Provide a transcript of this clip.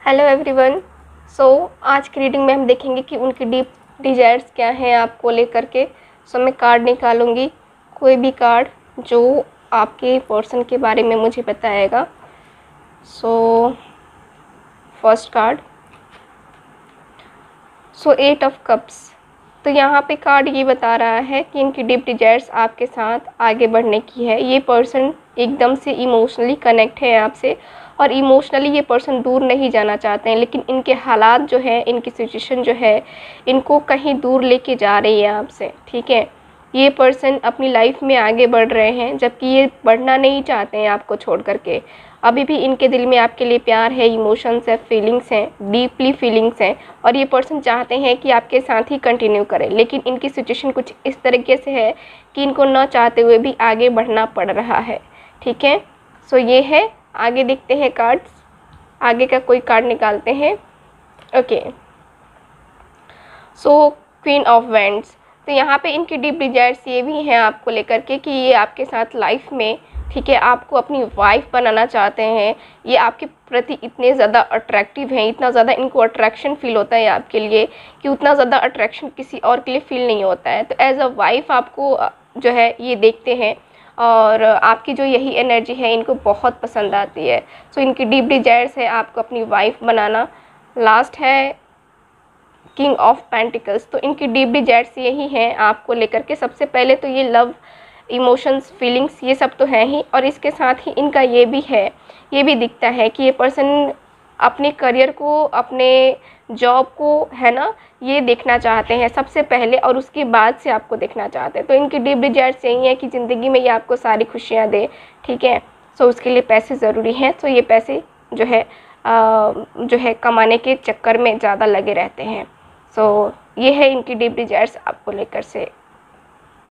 Hello everyone so आज की reading में हम देखेंगे कि उनकी डीप डिजायर्स क्या हैं आपको लेकर के। सो so, मैं कार्ड निकालूँगी। कोई भी कार्ड जो आपके पर्सन के बारे में मुझे बताएगा। So first card so eight of cups तो यहाँ पे कार्ड ये बता रहा है कि इनकी डीप डिजायर्स आपके साथ आगे बढ़ने की है। ये पर्सन एकदम से इमोशनली कनेक्ट है आपसे। और इमोशनली ये पर्सन दूर नहीं जाना चाहते हैं, लेकिन इनके हालात जो है, इनकी सिचुएशन जो है, इनको कहीं दूर लेके जा रही है आपसे, ठीक है? ये पर्सन अपनी लाइफ में आगे बढ़ रहे हैं, जबकि ये बढ़ना नहीं चाहते हैं आपको छोड़ करके। अभी भी इनके दिल में आपके लिए प्यार है इमोशंस है फीलिंग्स हैं डीपली फीलिंग्स हैं, और ये पर्सन चाहते हैं कि आपके साथ ही कंटिन्यू करें, लेकिन इनकी सिचुएशन कुछ इस तरीके से है कि इनको न चाहते हुए भी आगे बढ़ना पड़ रहा है, ठीक है? सो ये है आगे देखते हैं कार्ड्स आगे का कोई कार्ड निकालते हैं। Okay so queen of wands तो यहाँ पे इनकी डीप डिजायर्स ये भी हैं आपको लेकर के कि ये आपके साथ लाइफ में, ठीक है, आपको अपनी वाइफ बनाना चाहते हैं। ये आपके प्रति इतने ज़्यादा अट्रैक्टिव हैं, इतना ज़्यादा इनको अट्रैक्शन फील होता है आपके लिए कि उतना ज़्यादा अट्रैक्शन किसी और के लिए फील नहीं होता है। तो एज अ वाइफ आपको जो है, ये देखते हैं। और आपकी जो यही एनर्जी है इनको बहुत पसंद आती है। सो so, इनकी डीप डिजायर्स है आपको अपनी वाइफ बनाना। लास्ट है किंग ऑफ़ पेंटिकल्स तो इनकी डीप डिजायर्स यही हैं आपको लेकर के। सबसे पहले तो ये लव इमोशंस फीलिंग्स ये सब तो हैं ही। और इसके साथ ही इनका ये भी है ये भी दिखता है कि ये पर्सन अपने करियर को अपने जॉब को है ना ये देखना चाहते हैं सबसे पहले और उसके बाद से आपको देखना चाहते हैं। तो इनकी डीप डिजायर्स यही है कि ज़िंदगी में ये आपको सारी खुशियाँ दे ठीक है? सो उसके लिए पैसे ज़रूरी हैं तो ये पैसे जो है आ, जो है कमाने के चक्कर में ज़्यादा लगे रहते हैं। सो ये है इनकी डीप डिजायर्स आपको लेकर से